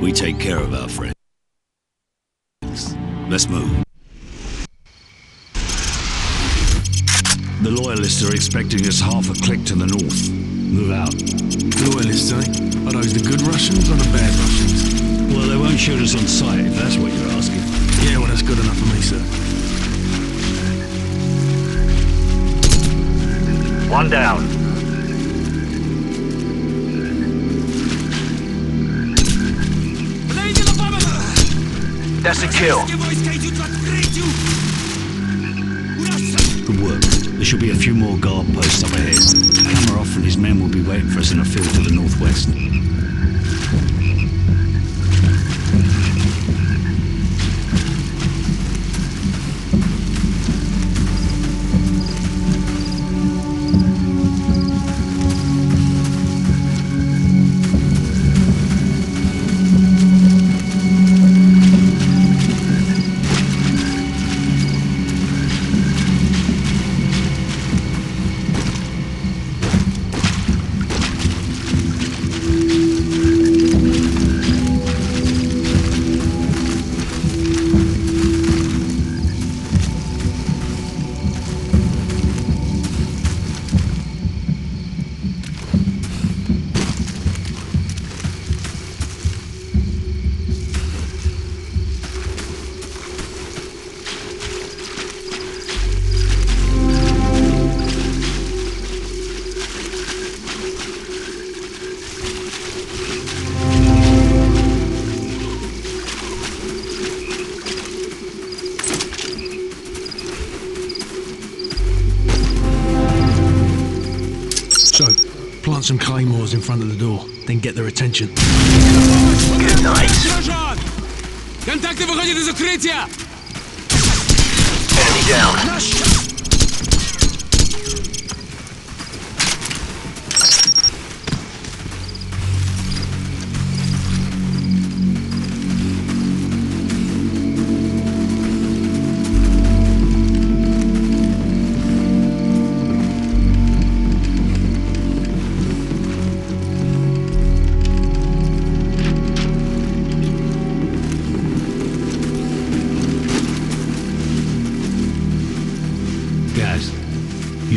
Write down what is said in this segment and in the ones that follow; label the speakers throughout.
Speaker 1: We take care of our friends. Let's move. The Loyalists are expecting us half a click to the north. Move out.
Speaker 2: Loyalists, eh? Are those the good Russians or the bad Russians?
Speaker 1: Well, they won't shoot us on sight, if that's what you're asking.
Speaker 2: Yeah, well, that's good enough for me, sir.
Speaker 3: One down. That's a kill.
Speaker 1: Good work. There should be a few more guard posts up ahead. Kamarov and his men will be waiting for us in a field to the northwest.
Speaker 2: some claymores in front of the door, then get their attention.
Speaker 3: Good night.
Speaker 4: Сержант! Контакты выходят из укрытия!
Speaker 3: Enemy down.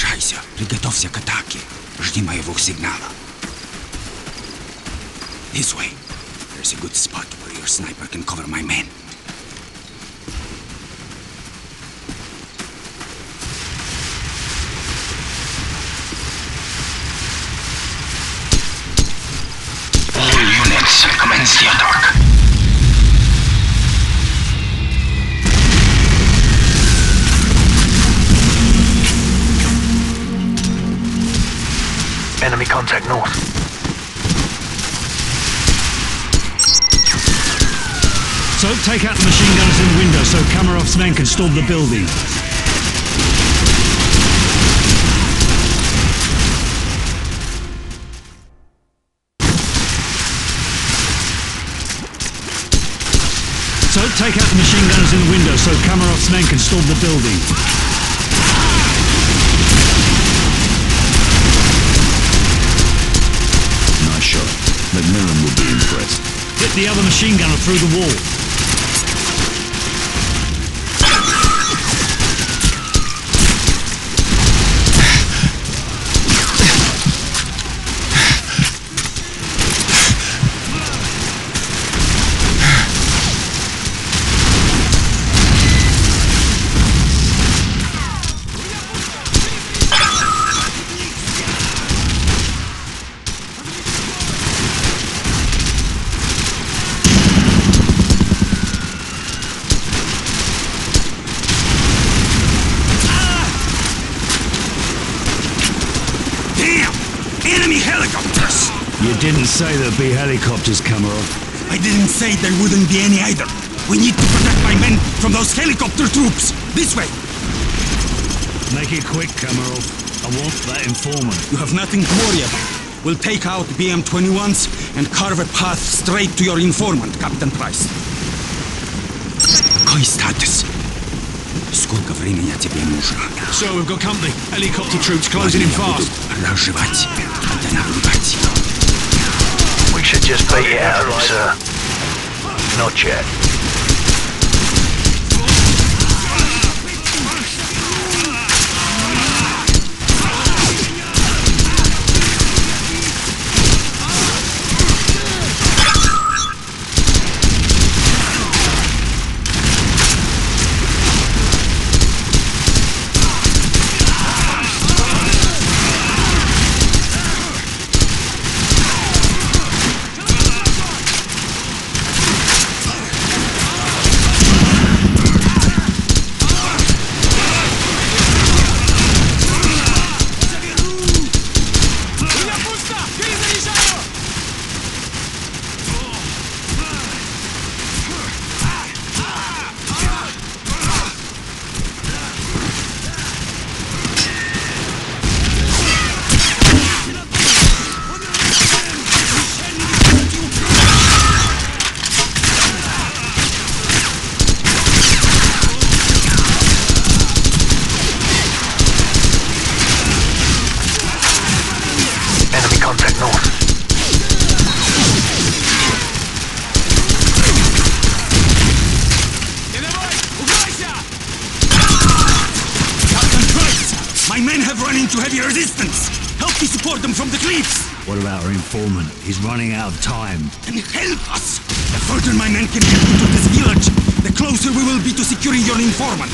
Speaker 5: Ваня, приближайся. Приготовься к атаке. Жди моего сигнала. This way. There's a good spot where your sniper can cover my men. All units, commence the attack.
Speaker 3: Contact north.
Speaker 1: So take out the machine gunners in the window so Kamarov's men can storm the building. So take out the machine gunners in the window so Kamarov's men can storm the building. Macmillan will be impressed. Hit the other machine gunner through the wall. didn't say there'd be helicopters, Kamarov.
Speaker 5: I didn't say there wouldn't be any either. We need to protect my men from those helicopter troops. This way.
Speaker 1: Make it quick, Kamarov. I want that informant.
Speaker 5: You have nothing to worry about. We'll take out BM-21s and carve a path straight to your informant, Captain Price. Какой статус? Сколько времени тебе нужно?
Speaker 2: So we've got company. Helicopter troops closing in fast.
Speaker 5: Разжевать, да наблюдать.
Speaker 3: Should just beat you out sir. Not yet.
Speaker 5: Men have run into heavy resistance! Help me support them from the cliffs!
Speaker 1: What about our informant? He's running out of time.
Speaker 5: And help us! The further my men can get into this village, the closer we will be to securing your informant.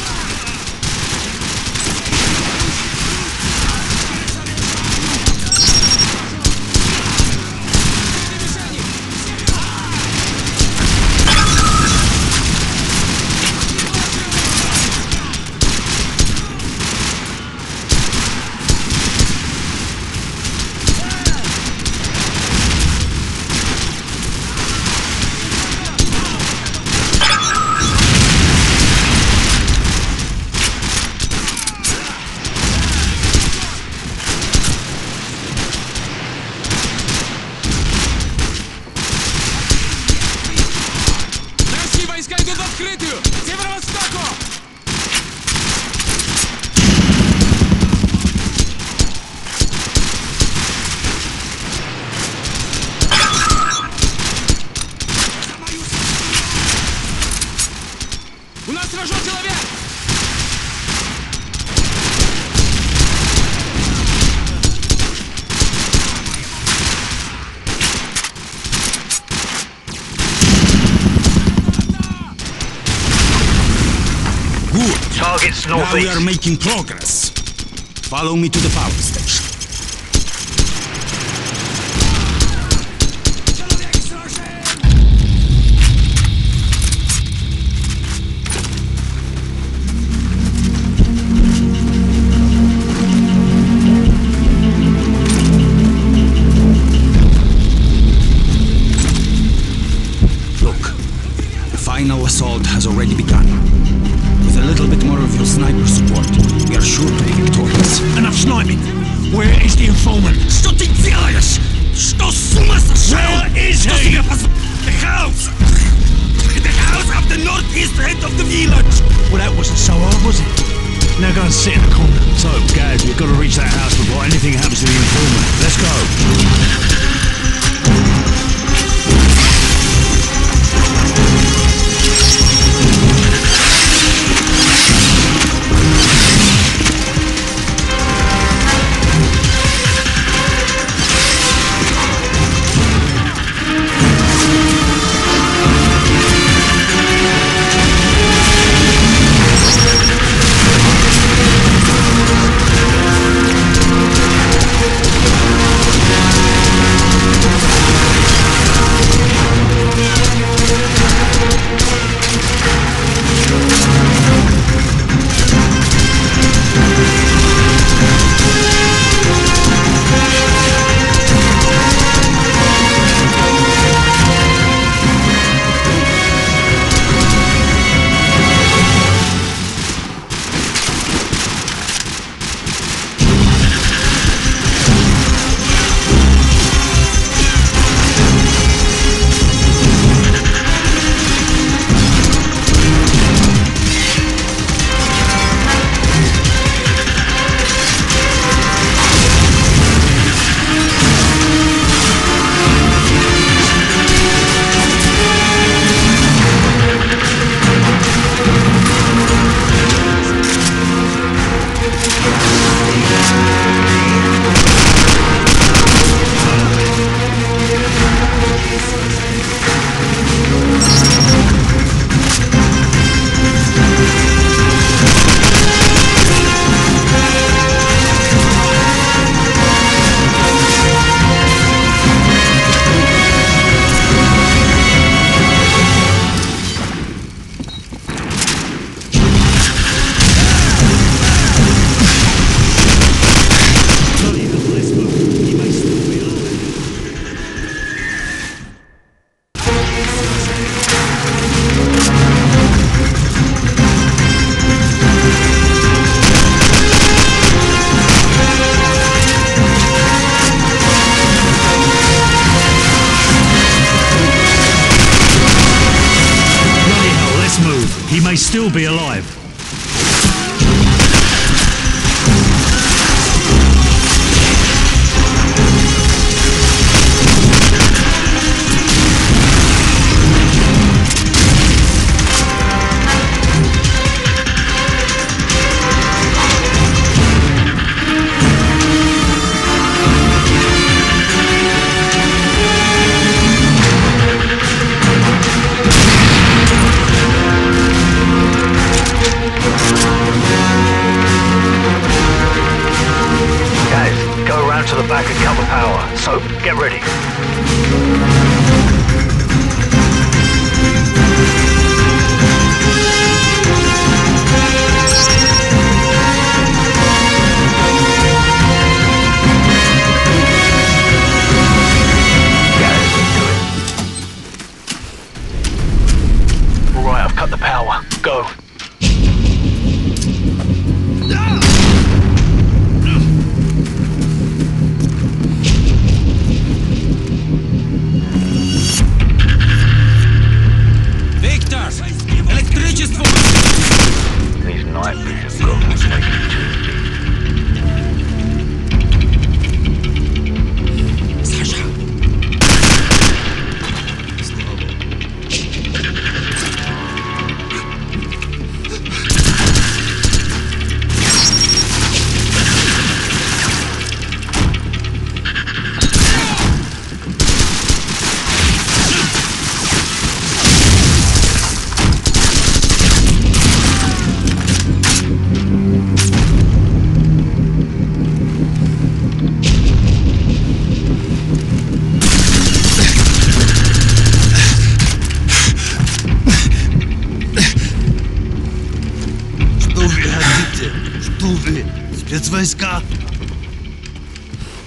Speaker 3: Target's
Speaker 5: Now we are making progress. Follow me to the power station. Look, the final assault has already begun. With a little bit more of your sniper support, we are sure to be victorious.
Speaker 2: Enough sniping. Where is the informant?
Speaker 5: Что ты делаешь? Что с ума сошел?
Speaker 2: Where is
Speaker 5: Что
Speaker 2: he?
Speaker 5: себе поз... The house! The house of the northeast end of the village!
Speaker 2: Well, that wasn't so hard, was it? Now go and sit in the corner.
Speaker 1: So, Gaz, we've got to reach that house before anything happens to the informant. Let's go. So, get ready.